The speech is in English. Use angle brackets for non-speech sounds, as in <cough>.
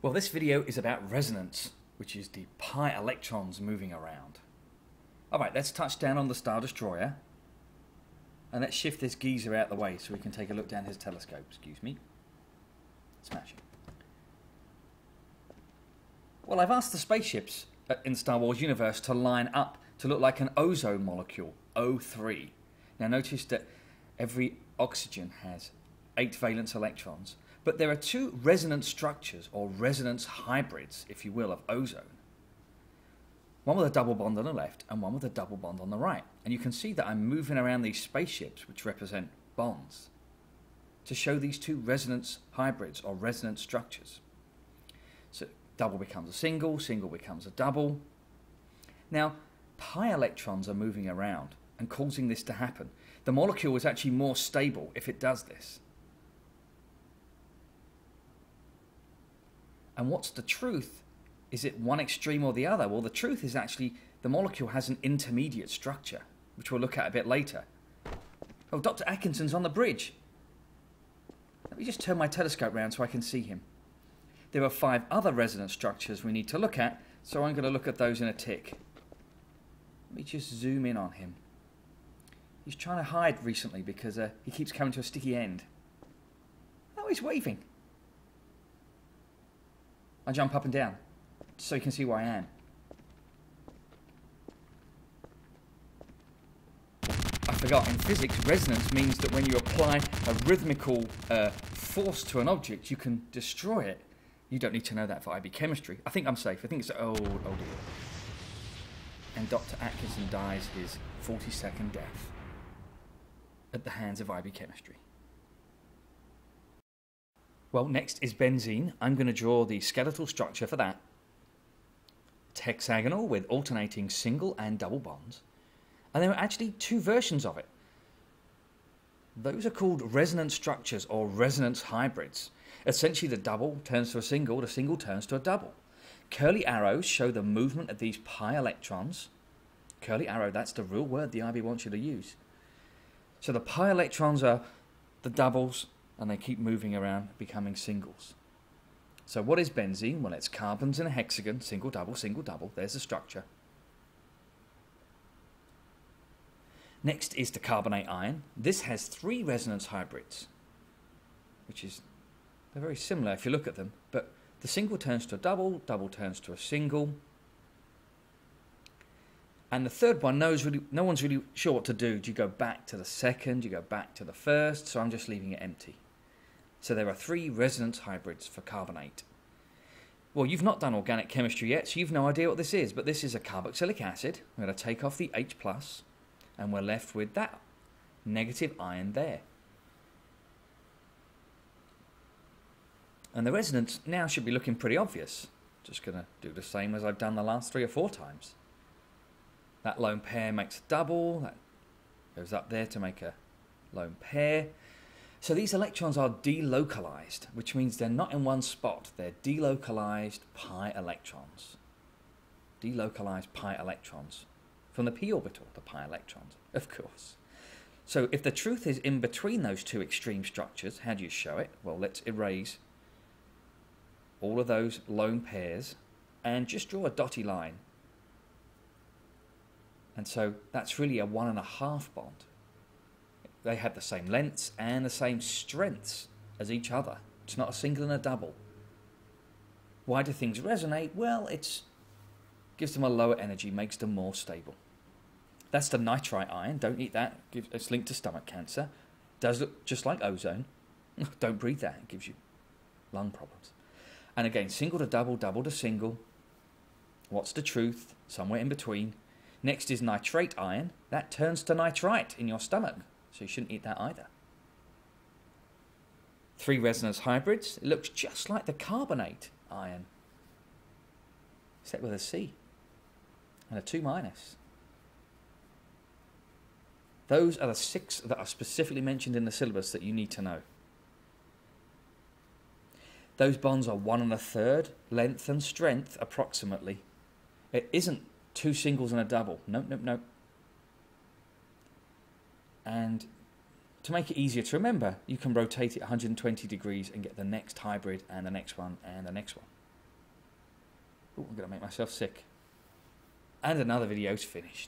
Well, this video is about resonance, which is the pi electrons moving around. Alright, let's touch down on the Star Destroyer. And let's shift this geezer out the way so we can take a look down his telescope. Excuse me. Smash it. Well, I've asked the spaceships in Star Wars universe to line up to look like an ozone molecule, O3. Now notice that every oxygen has eight valence electrons, but there are two resonance structures, or resonance hybrids, if you will, of ozone. One with a double bond on the left and one with a double bond on the right. And you can see that I'm moving around these spaceships, which represent bonds, to show these two resonance hybrids, or resonance structures. So double becomes a single, single becomes a double. Now, pi electrons are moving around and causing this to happen. The molecule is actually more stable if it does this. And what's the truth? Is it one extreme or the other? Well, the truth is actually the molecule has an intermediate structure, which we'll look at a bit later. Oh, Dr. Atkinson's on the bridge. Let me just turn my telescope round so I can see him. There are five other resonance structures we need to look at, so I'm going to look at those in a tick. Let me just zoom in on him. He's trying to hide recently because uh, he keeps coming to a sticky end. Oh, he's waving. I jump up and down so you can see where I am. I forgot, in physics, resonance means that when you apply a rhythmical uh, force to an object, you can destroy it. You don't need to know that for IB chemistry. I think I'm safe. I think it's oh, oh dear. And Dr. Atkinson dies his 42nd death at the hands of IB chemistry. Well, next is benzene. I'm going to draw the skeletal structure for that. It's hexagonal with alternating single and double bonds. And there are actually two versions of it. Those are called resonance structures or resonance hybrids. Essentially, the double turns to a single, the single turns to a double. Curly arrows show the movement of these pi electrons. Curly arrow, that's the real word the IB wants you to use. So the pi electrons are the doubles, and they keep moving around, becoming singles. So what is benzene? Well, it's carbons in a hexagon, single, double, single, double. There's the structure. Next is the carbonate ion. This has three resonance hybrids, which is they're very similar if you look at them, but the single turns to a double, double turns to a single. And the third one, knows really, no one's really sure what to do. Do you go back to the second? Do you go back to the first? So I'm just leaving it empty. So there are three resonance hybrids for carbonate. Well, you've not done organic chemistry yet, so you've no idea what this is, but this is a carboxylic acid. We're going to take off the H+, plus, and we're left with that negative ion there. And the resonance now should be looking pretty obvious. Just going to do the same as I've done the last three or four times. That lone pair makes a double, that goes up there to make a lone pair. So these electrons are delocalized, which means they're not in one spot. They're delocalized pi electrons. Delocalized pi electrons. From the p orbital, the pi electrons, of course. So if the truth is in between those two extreme structures, how do you show it? Well, let's erase all of those lone pairs and just draw a dotty line. And so that's really a one and a half bond they have the same lengths and the same strengths as each other. It's not a single and a double. Why do things resonate? Well, it gives them a lower energy, makes them more stable. That's the nitrite ion. Don't eat that. It's linked to stomach cancer. Does look just like ozone. <laughs> Don't breathe that. It gives you lung problems. And again, single to double, double to single. What's the truth? Somewhere in between. Next is nitrate ion. That turns to nitrite in your stomach so you shouldn't eat that either. Three resonance hybrids. It looks just like the carbonate ion, except with a C and a 2 minus. Those are the six that are specifically mentioned in the syllabus that you need to know. Those bonds are one and a third length and strength approximately. It isn't two singles and a double. Nope, nope, nope. And to make it easier to remember, you can rotate it 120 degrees and get the next hybrid and the next one and the next one. Ooh, I'm going to make myself sick. And another video's finished.